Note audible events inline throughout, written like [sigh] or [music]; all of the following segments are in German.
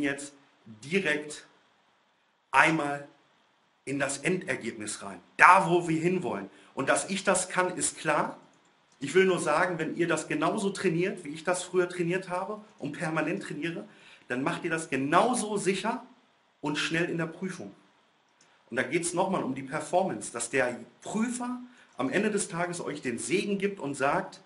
gehen jetzt direkt einmal in das Endergebnis rein. Da, wo wir hinwollen. Und dass ich das kann, ist klar. Ich will nur sagen, wenn ihr das genauso trainiert, wie ich das früher trainiert habe und permanent trainiere, dann macht ihr das genauso sicher und schnell in der Prüfung. Und da geht es nochmal um die Performance, dass der Prüfer am Ende des Tages euch den Segen gibt und sagt,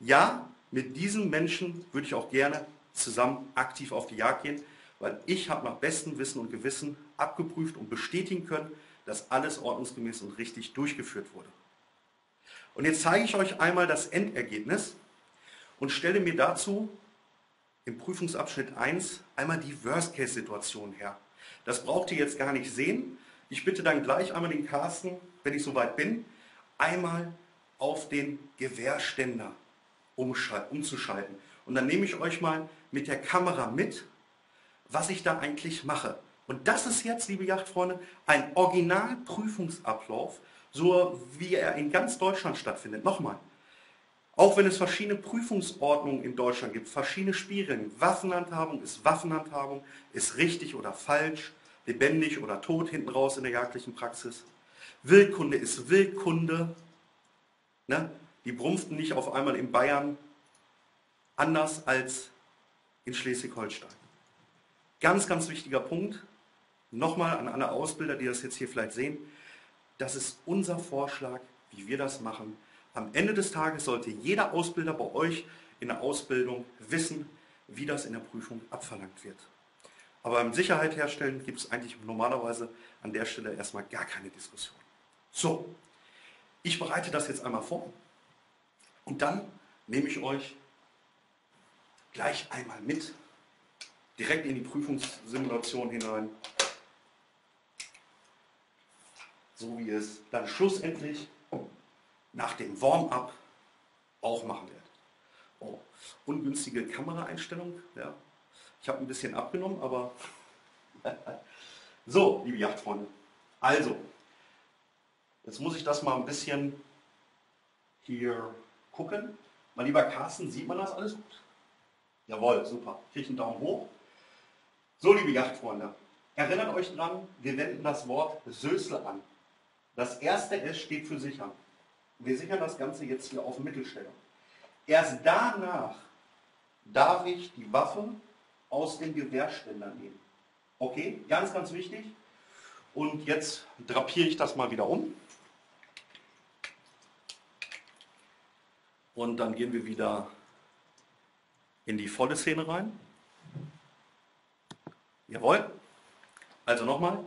ja, mit diesem Menschen würde ich auch gerne zusammen aktiv auf die Jagd gehen, weil ich habe nach bestem Wissen und Gewissen abgeprüft und bestätigen können, dass alles ordnungsgemäß und richtig durchgeführt wurde. Und jetzt zeige ich euch einmal das Endergebnis und stelle mir dazu im Prüfungsabschnitt 1 einmal die Worst-Case-Situation her. Das braucht ihr jetzt gar nicht sehen. Ich bitte dann gleich einmal den Carsten, wenn ich soweit bin, einmal auf den Gewehrständer umzuschalten. Und dann nehme ich euch mal mit der Kamera mit, was ich da eigentlich mache. Und das ist jetzt, liebe Yachtfreunde, ein Originalprüfungsablauf, so wie er in ganz Deutschland stattfindet. Nochmal, auch wenn es verschiedene Prüfungsordnungen in Deutschland gibt, verschiedene Spielregeln, Waffenhandhabung ist Waffenhandhabung, ist richtig oder falsch, lebendig oder tot hinten raus in der jagdlichen Praxis. Wildkunde ist Wildkunde. Ne? Die brumpften nicht auf einmal in Bayern anders als in Schleswig-Holstein. Ganz, ganz wichtiger Punkt. Nochmal an alle Ausbilder, die das jetzt hier vielleicht sehen. Das ist unser Vorschlag, wie wir das machen. Am Ende des Tages sollte jeder Ausbilder bei euch in der Ausbildung wissen, wie das in der Prüfung abverlangt wird. Aber im Sicherheit herstellen gibt es eigentlich normalerweise an der Stelle erstmal gar keine Diskussion. So, ich bereite das jetzt einmal vor und dann nehme ich euch gleich einmal mit, direkt in die Prüfungssimulation hinein, so wie es dann schlussendlich nach dem Warm-up auch machen wird. Oh, ungünstige Kameraeinstellung. Ja. Ich habe ein bisschen abgenommen, aber [laughs] so, liebe Yachtfreunde. Also, jetzt muss ich das mal ein bisschen hier gucken. Mein lieber Carsten, sieht man das alles gut? Jawohl, super. Kriege einen Daumen hoch. So, liebe Yachtfreunde, erinnert euch dran, wir wenden das Wort Sösel an. Das erste S steht für sichern. Wir sichern das Ganze jetzt hier auf Mittelstellung. Erst danach darf ich die Waffe aus dem Gewehrständer nehmen. Okay, ganz, ganz wichtig. Und jetzt drapiere ich das mal wieder um. Und dann gehen wir wieder in die volle Szene rein. Jawohl. Also nochmal.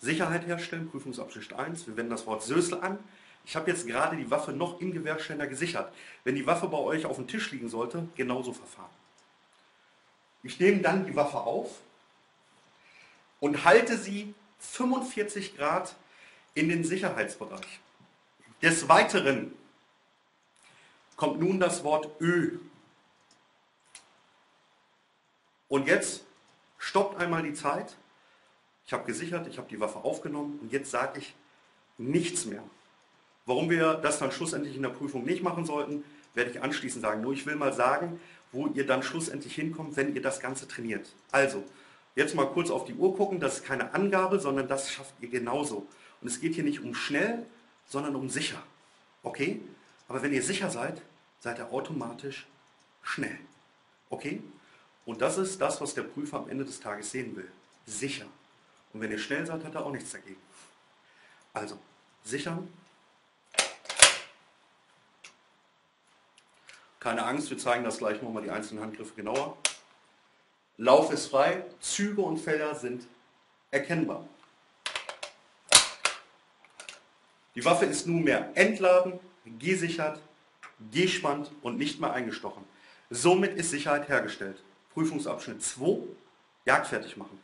Sicherheit herstellen, Prüfungsabschnitt 1. Wir wenden das Wort Sösel an. Ich habe jetzt gerade die Waffe noch im Gewehrständer gesichert. Wenn die Waffe bei euch auf dem Tisch liegen sollte, genauso verfahren. Ich nehme dann die Waffe auf und halte sie 45 Grad in den Sicherheitsbereich. Des Weiteren kommt nun das Wort Ö. Und jetzt stoppt einmal die Zeit. Ich habe gesichert, ich habe die Waffe aufgenommen und jetzt sage ich nichts mehr. Warum wir das dann schlussendlich in der Prüfung nicht machen sollten, werde ich anschließend sagen. Nur ich will mal sagen, wo ihr dann schlussendlich hinkommt, wenn ihr das Ganze trainiert. Also, jetzt mal kurz auf die Uhr gucken, das ist keine Angabe, sondern das schafft ihr genauso. Und es geht hier nicht um schnell, sondern um sicher. Okay? Aber wenn ihr sicher seid, seid ihr automatisch schnell. Okay? Und das ist das, was der Prüfer am Ende des Tages sehen will. Sicher. Und wenn ihr schnell seid, hat er auch nichts dagegen. Also, sichern, Keine Angst, wir zeigen das gleich nochmal die einzelnen Handgriffe genauer. Lauf ist frei, Züge und Felder sind erkennbar. Die Waffe ist nunmehr entladen, gesichert, gespannt und nicht mehr eingestochen. Somit ist Sicherheit hergestellt. Prüfungsabschnitt 2, Jagdfertig machen.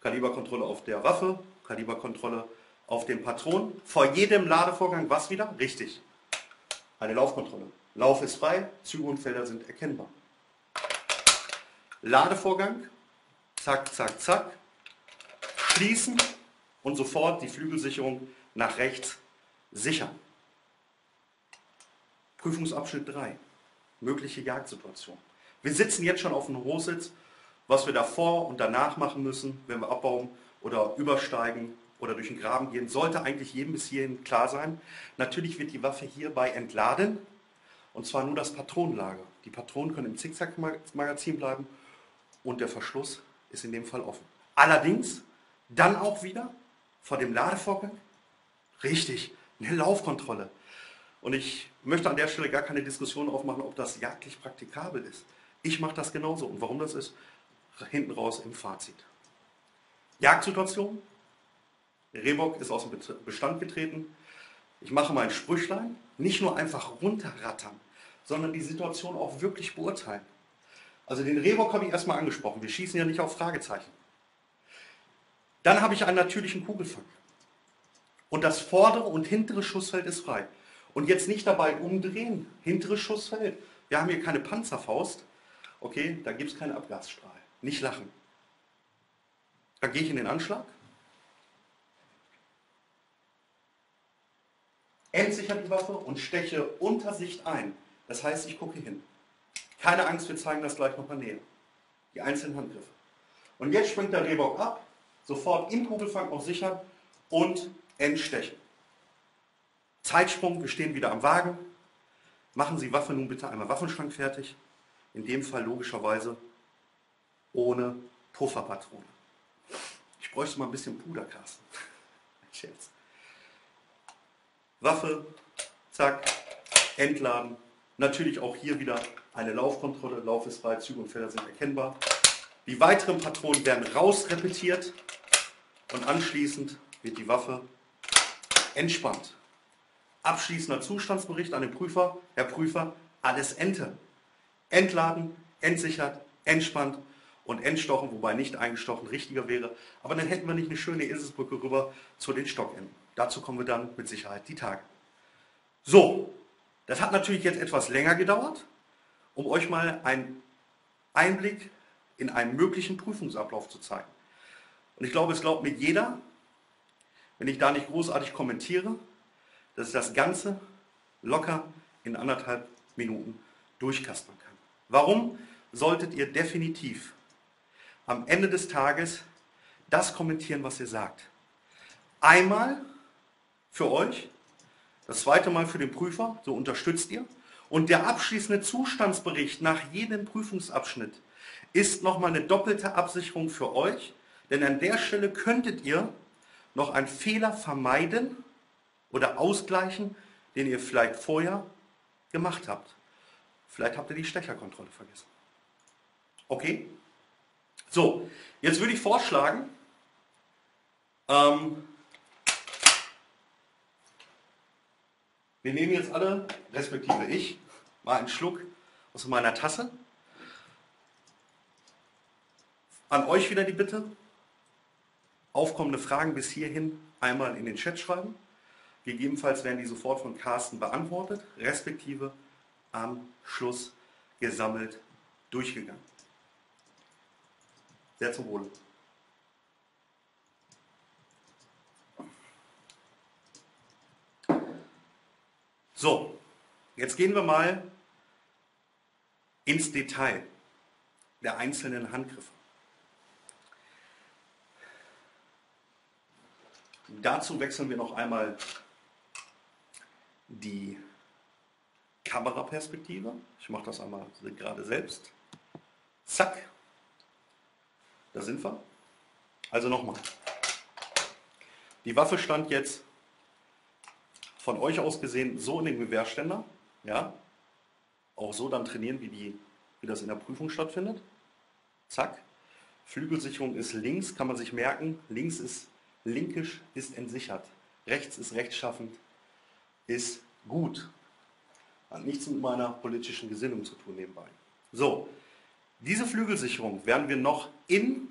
Kaliberkontrolle auf der Waffe, Kaliberkontrolle auf dem Patron. Vor jedem Ladevorgang was wieder? Richtig, eine Laufkontrolle. Lauf ist frei, Züge und Felder sind erkennbar. Ladevorgang, zack, zack, zack, schließen und sofort die Flügelsicherung nach rechts sichern. Prüfungsabschnitt 3, mögliche Jagdsituation. Wir sitzen jetzt schon auf einem Hochsitz, was wir davor und danach machen müssen, wenn wir abbauen oder übersteigen oder durch den Graben gehen, sollte eigentlich jedem bis hierhin klar sein. Natürlich wird die Waffe hierbei entladen und zwar nur das Patronenlager. Die Patronen können im Zickzack-Magazin bleiben und der Verschluss ist in dem Fall offen. Allerdings dann auch wieder vor dem Ladevorgang richtig eine Laufkontrolle. Und ich möchte an der Stelle gar keine Diskussion aufmachen, ob das jagdlich praktikabel ist. Ich mache das genauso. Und warum das ist, hinten raus im Fazit. Jagdsituation. Rehbock ist aus dem Bestand getreten. Ich mache mein Sprüchlein. Nicht nur einfach runterrattern, sondern die Situation auch wirklich beurteilen. Also den Rehbock habe ich erstmal angesprochen. Wir schießen ja nicht auf Fragezeichen. Dann habe ich einen natürlichen Kugelfang. Und das vordere und hintere Schussfeld ist frei. Und jetzt nicht dabei umdrehen. Hintere Schussfeld. Wir haben hier keine Panzerfaust. Okay, da gibt es keinen Abgasstrahl. Nicht lachen. Da gehe ich in den Anschlag. Entsicher die Waffe und steche unter Sicht ein. Das heißt, ich gucke hin. Keine Angst, wir zeigen das gleich nochmal näher. Die einzelnen Handgriffe. Und jetzt springt der Rehbock ab, sofort im Kugelfang auch sichern und entstechen. Zeitsprung, wir stehen wieder am Wagen. Machen Sie Waffe nun bitte einmal Waffenschrank fertig. In dem Fall logischerweise ohne Pufferpatrone. Ich bräuchte mal ein bisschen Puder, Carsten. [laughs] Scherz. Waffe, zack, entladen. Natürlich auch hier wieder eine Laufkontrolle. Lauf ist frei, Züge und Felder sind erkennbar. Die weiteren Patronen werden rausrepetiert und anschließend wird die Waffe entspannt. Abschließender Zustandsbericht an den Prüfer. Herr Prüfer, alles Ente. Entladen, entsichert, entspannt und entstochen, wobei nicht eingestochen richtiger wäre. Aber dann hätten wir nicht eine schöne Eselsbrücke rüber zu den Stockenden. Dazu kommen wir dann mit Sicherheit die Tage. So, das hat natürlich jetzt etwas länger gedauert, um euch mal einen Einblick in einen möglichen Prüfungsablauf zu zeigen. Und ich glaube, es glaubt mir jeder, wenn ich da nicht großartig kommentiere, dass ich das Ganze locker in anderthalb Minuten durchkastern kann. Warum solltet ihr definitiv am Ende des Tages das kommentieren, was ihr sagt? Einmal für euch, das zweite Mal für den Prüfer, so unterstützt ihr. Und der abschließende Zustandsbericht nach jedem Prüfungsabschnitt ist nochmal eine doppelte Absicherung für euch, denn an der Stelle könntet ihr noch einen Fehler vermeiden oder ausgleichen, den ihr vielleicht vorher gemacht habt. Vielleicht habt ihr die Stecherkontrolle vergessen. Okay? So, jetzt würde ich vorschlagen, ähm, wir nehmen jetzt alle, respektive ich, mal einen Schluck aus meiner Tasse. An euch wieder die Bitte, aufkommende Fragen bis hierhin einmal in den Chat schreiben. Gegebenenfalls werden die sofort von Carsten beantwortet, respektive am Schluss gesammelt durchgegangen. Sehr zum Wohle. So, jetzt gehen wir mal ins Detail der einzelnen Handgriffe. Dazu wechseln wir noch einmal die Kameraperspektive. Ich mache das einmal gerade selbst. Zack. Da sind wir. Also nochmal. Die Waffe stand jetzt von euch aus gesehen so in dem Gewehrständer. Ja. Auch so dann trainieren, wie, die, wie das in der Prüfung stattfindet. Zack. Flügelsicherung ist links, kann man sich merken. Links ist linkisch, ist entsichert. Rechts ist rechtschaffend, ist gut. Hat nichts mit meiner politischen Gesinnung zu tun nebenbei. So, diese Flügelsicherung werden wir noch in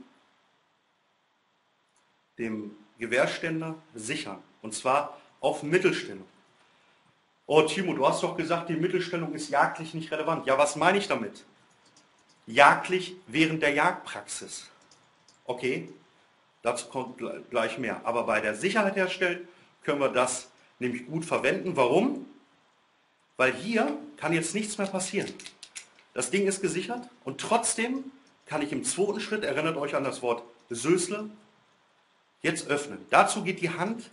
dem Gewehrständer sichern. Und zwar auf Mittelstellung. Oh Timo, du hast doch gesagt, die Mittelstellung ist jagdlich nicht relevant. Ja, was meine ich damit? Jagdlich während der Jagdpraxis. Okay, dazu kommt gleich mehr. Aber bei der Sicherheit herstellen können wir das nämlich gut verwenden. Warum? Weil hier kann jetzt nichts mehr passieren. Das Ding ist gesichert und trotzdem kann ich im zweiten Schritt, erinnert euch an das Wort Sösle, jetzt öffnen. Dazu geht die Hand,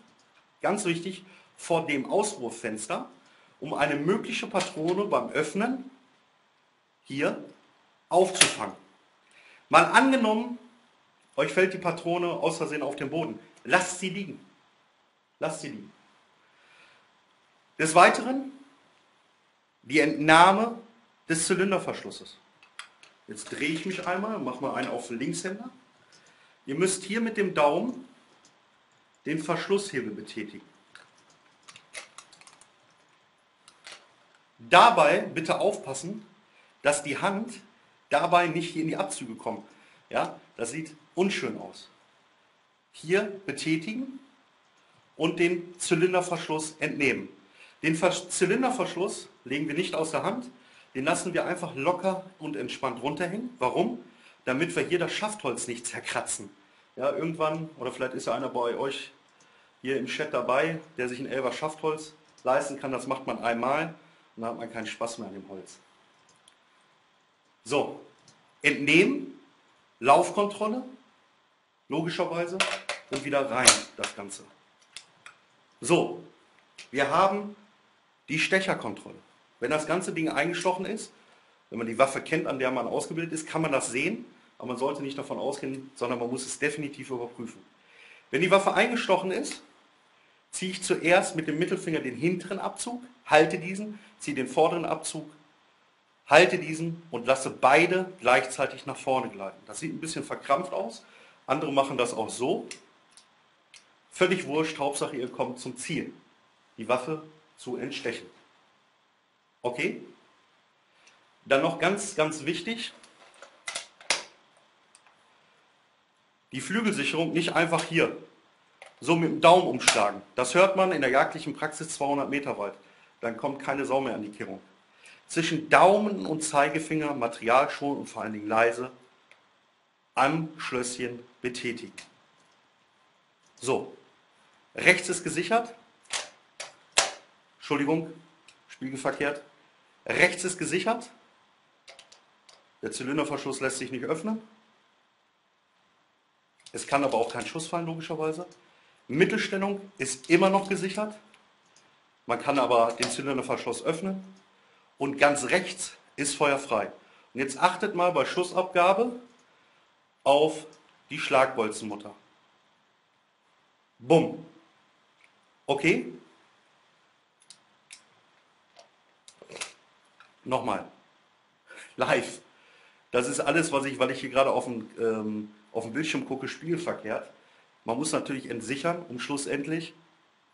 ganz wichtig, vor dem Auswurffenster, um eine mögliche Patrone beim Öffnen hier aufzufangen. Mal angenommen, euch fällt die Patrone aus Versehen auf den Boden. Lasst sie liegen. Lasst sie liegen. Des Weiteren die Entnahme des Zylinderverschlusses. Jetzt drehe ich mich einmal, mache mal einen auf Linkshänder. Ihr müsst hier mit dem Daumen den Verschlusshebel betätigen. Dabei bitte aufpassen, dass die Hand dabei nicht hier in die Abzüge kommt. Ja, das sieht unschön aus. Hier betätigen und den Zylinderverschluss entnehmen. Den Zylinderverschluss legen wir nicht aus der Hand, den lassen wir einfach locker und entspannt runterhängen. Warum? Damit wir hier das Schaftholz nicht zerkratzen. Ja, irgendwann, oder vielleicht ist ja einer bei euch hier im Chat dabei, der sich ein Elber Schaftholz leisten kann, das macht man einmal und dann hat man keinen Spaß mehr an dem Holz. So, entnehmen, Laufkontrolle, logischerweise, und wieder rein das Ganze. So, wir haben die Stecherkontrolle. Wenn das ganze Ding eingestochen ist, wenn man die Waffe kennt, an der man ausgebildet ist, kann man das sehen, aber man sollte nicht davon ausgehen, sondern man muss es definitiv überprüfen. Wenn die Waffe eingestochen ist, ziehe ich zuerst mit dem Mittelfinger den hinteren Abzug, halte diesen, ziehe den vorderen Abzug, halte diesen und lasse beide gleichzeitig nach vorne gleiten. Das sieht ein bisschen verkrampft aus. Andere machen das auch so. Völlig wurscht, Hauptsache ihr kommt zum Ziel. Die Waffe zu entstechen. Okay? Dann noch ganz, ganz wichtig, die Flügelsicherung nicht einfach hier so mit dem Daumen umschlagen. Das hört man in der jagdlichen Praxis 200 Meter weit. Dann kommt keine Sau mehr an die Kehrung. Zwischen Daumen und Zeigefinger Material schon und vor allen Dingen leise am Schlösschen betätigen. So, rechts ist gesichert. Entschuldigung, spiegelverkehrt. Rechts ist gesichert. Der Zylinderverschluss lässt sich nicht öffnen. Es kann aber auch kein Schuss fallen, logischerweise. Mittelstellung ist immer noch gesichert. Man kann aber den Zylinderverschluss öffnen. Und ganz rechts ist feuerfrei. Und jetzt achtet mal bei Schussabgabe auf die Schlagbolzenmutter. Bumm. Okay? Nochmal. Live. Das ist alles, was ich, weil ich hier gerade auf dem, ähm, auf dem Bildschirm gucke, spielverkehrt. Man muss natürlich entsichern, um schlussendlich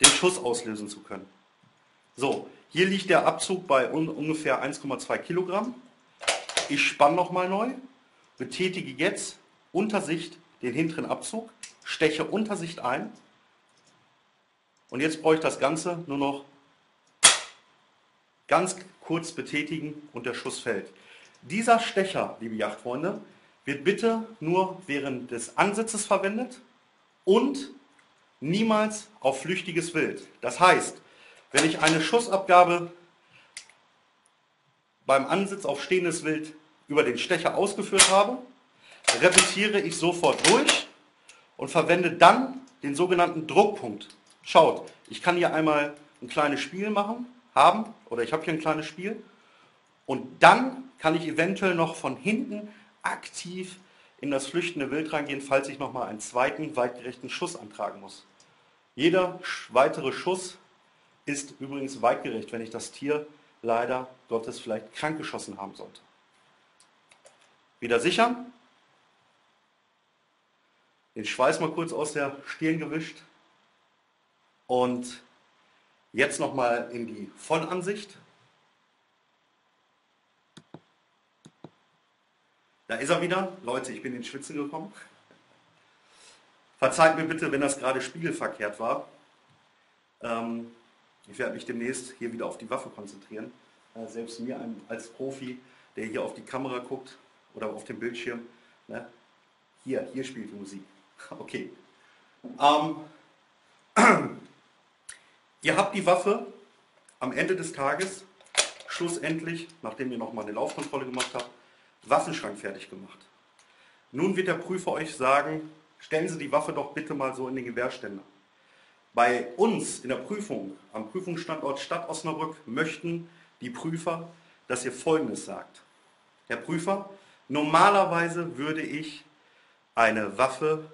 den Schuss auslösen zu können. So, hier liegt der Abzug bei un ungefähr 1,2 Kilogramm. Ich spanne nochmal neu, betätige jetzt unter Sicht den hinteren Abzug, steche unter Sicht ein und jetzt brauche ich das Ganze nur noch ganz kurz betätigen und der Schuss fällt. Dieser Stecher, liebe Jagdfreunde, wird bitte nur während des Ansitzes verwendet und niemals auf flüchtiges Wild. Das heißt, wenn ich eine Schussabgabe beim Ansitz auf stehendes Wild über den Stecher ausgeführt habe, repetiere ich sofort durch und verwende dann den sogenannten Druckpunkt. Schaut, ich kann hier einmal ein kleines Spiel machen haben oder ich habe hier ein kleines Spiel und dann kann ich eventuell noch von hinten aktiv in das flüchtende Wild reingehen, falls ich nochmal einen zweiten weitgerechten Schuss antragen muss. Jeder weitere Schuss ist übrigens weitgerecht, wenn ich das Tier leider Gottes vielleicht krank geschossen haben sollte. Wieder sichern. Den Schweiß mal kurz aus der Stirn gewischt. Und Jetzt nochmal in die Vollansicht. Da ist er wieder. Leute, ich bin in Schwitzen gekommen. Verzeiht mir bitte, wenn das gerade spiegelverkehrt war. Ähm, ich werde mich demnächst hier wieder auf die Waffe konzentrieren. Äh, selbst mir als Profi, der hier auf die Kamera guckt oder auf dem Bildschirm, ne? hier, hier spielt die Musik. [laughs] Okay. Ähm, [clears throat] Ihr habt die Waffe am Ende des Tages schlussendlich, nachdem ihr nochmal eine Laufkontrolle gemacht habt, Waffenschrank fertig gemacht. Nun wird der Prüfer euch sagen, stellen Sie die Waffe doch bitte mal so in den Gewehrständer. Bei uns in der Prüfung am Prüfungsstandort Stadt Osnabrück möchten die Prüfer, dass ihr Folgendes sagt. Herr Prüfer, normalerweise würde ich eine Waffe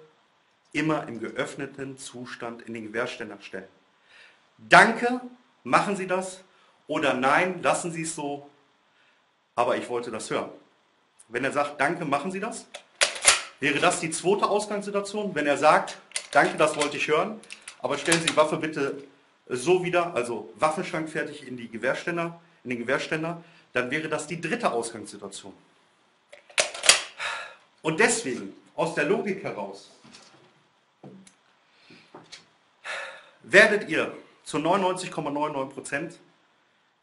immer im geöffneten Zustand in den Gewehrständer stellen. Danke, machen Sie das oder nein, lassen Sie es so, aber ich wollte das hören. Wenn er sagt, danke, machen Sie das, wäre das die zweite Ausgangssituation. Wenn er sagt, danke, das wollte ich hören, aber stellen Sie die Waffe bitte so wieder, also Waffenschrank fertig in, die Gewehrständer, in den Gewehrständer, dann wäre das die dritte Ausgangssituation. Und deswegen, aus der Logik heraus, werdet ihr zu 99,99%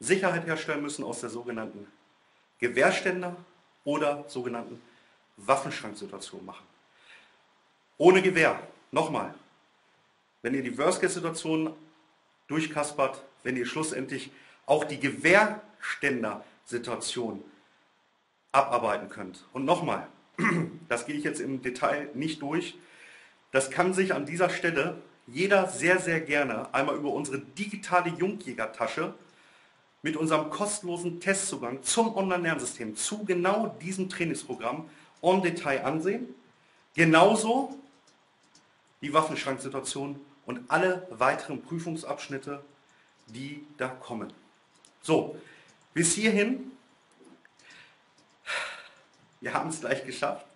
Sicherheit herstellen müssen aus der sogenannten Gewehrständer oder sogenannten Waffenschranksituation machen. Ohne Gewehr, nochmal, wenn ihr die Worst-Case-Situation durchkaspert, wenn ihr schlussendlich auch die Gewehrständer-Situation abarbeiten könnt. Und nochmal, [clears throat] das gehe ich jetzt im Detail nicht durch, das kann sich an dieser Stelle jeder sehr, sehr gerne einmal über unsere digitale Jungjägertasche mit unserem kostenlosen Testzugang zum Online-Lernsystem zu genau diesem Trainingsprogramm en Detail ansehen. Genauso die Waffenschranksituation und alle weiteren Prüfungsabschnitte, die da kommen. So, bis hierhin, wir haben es gleich geschafft.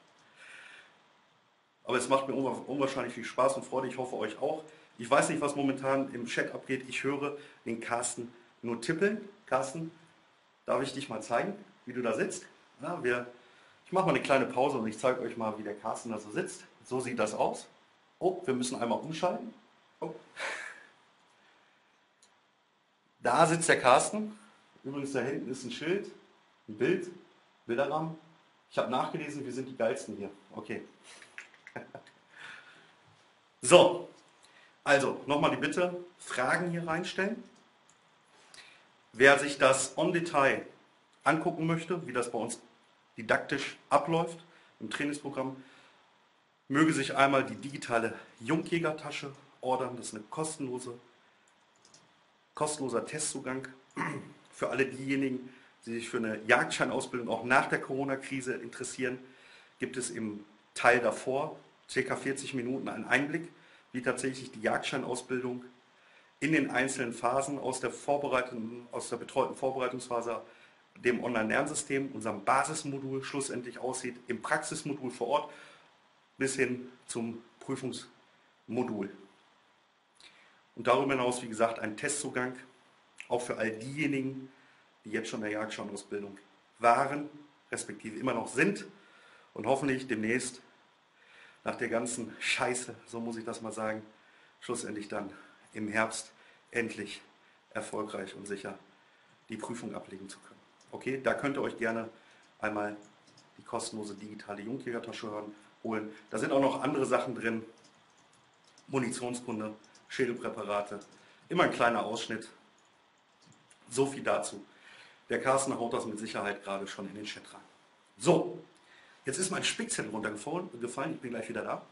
Aber es macht mir unwahrscheinlich viel Spaß und Freude. Ich hoffe euch auch. Ich weiß nicht, was momentan im Chat abgeht. Ich höre den Carsten nur tippeln. Carsten, darf ich dich mal zeigen, wie du da sitzt? Ja, wir, ich mache mal eine kleine Pause und ich zeige euch mal, wie der Carsten da so sitzt. So sieht das aus. Oh, wir müssen einmal umschalten. Oh. [laughs] Da sitzt der Carsten. Übrigens, da hinten ist ein Schild, ein Bild, Bilderrahmen. Ich habe nachgelesen, wir sind die geilsten hier. Okay. [laughs] so, also nochmal die Bitte, Fragen hier reinstellen. Wer sich das on Detail angucken möchte, wie das bei uns didaktisch abläuft im Trainingsprogramm, möge sich einmal die digitale Jungjägertasche ordern. Das ist ein kostenlose, kostenloser Testzugang [clears throat] für alle diejenigen, die sich für eine Jagdscheinausbildung auch nach der Corona-Krise interessieren. Gibt es im Teil davor, ca. 40 Minuten, einen Einblick, wie tatsächlich die Jagdscheinausbildung in den einzelnen Phasen aus der, vorbereitenden, aus der betreuten Vorbereitungsphase, dem Online-Lernsystem, unserem Basismodul schlussendlich aussieht, im Praxismodul vor Ort bis hin zum Prüfungsmodul. Und darüber hinaus, wie gesagt, ein Testzugang, auch für all diejenigen, die jetzt schon in der Jagdschaunausbildung waren, respektive immer noch sind und hoffentlich demnächst nach der ganzen Scheiße, so muss ich das mal sagen, schlussendlich dann im Herbst endlich erfolgreich und sicher die Prüfung ablegen zu können. Okay, da könnt ihr euch gerne einmal die kostenlose digitale Jungjägertasche holen. Da sind auch noch andere Sachen drin. Munitionskunde, Schädelpräparate. Immer ein kleiner Ausschnitt. So viel dazu. Der Carsten haut das mit Sicherheit gerade schon in den Chat rein. So, jetzt ist mein Spickzettel runtergefallen. Ich bin gleich wieder da.